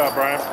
Job, Brian.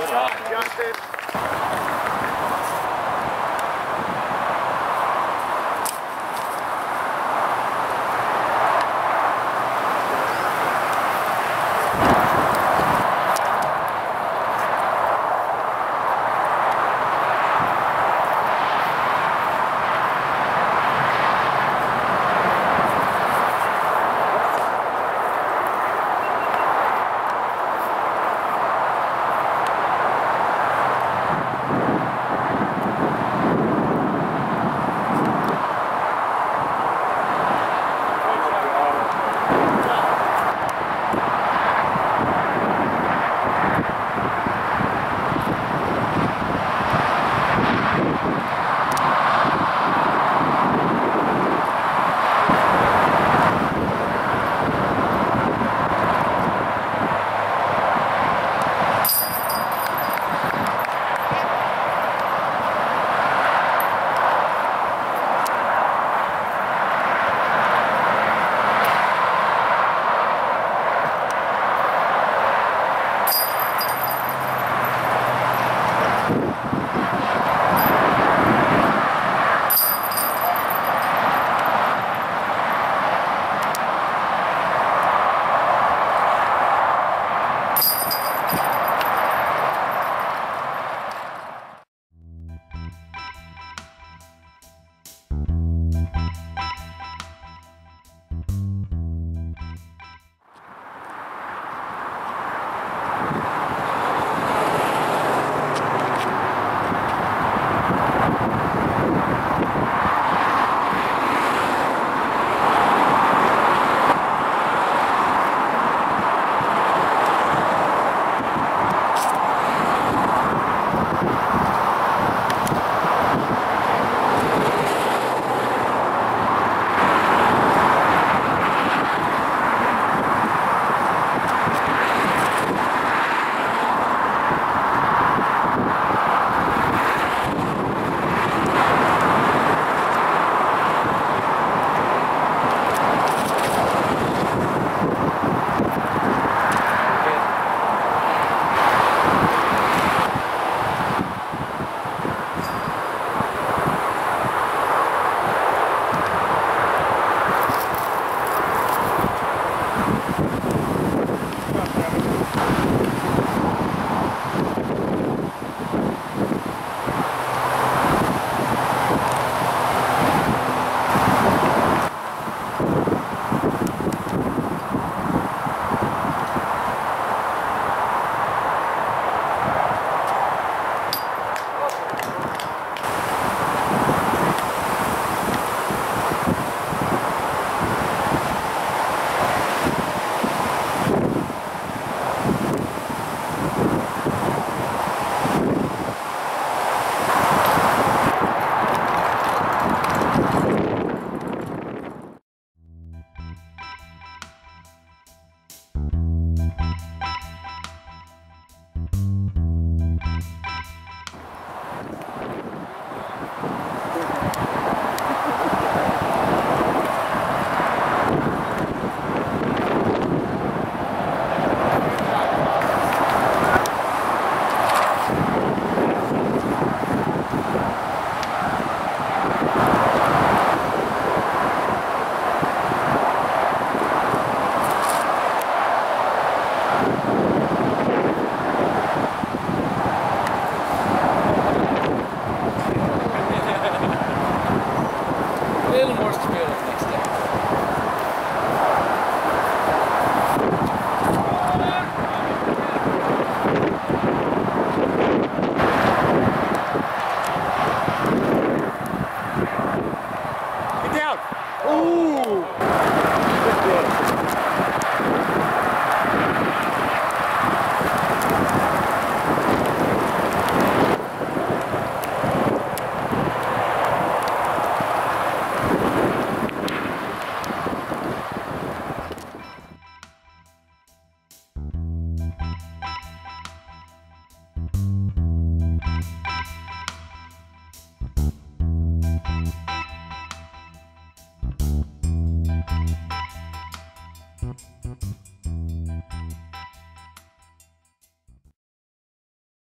Good shot, Justin.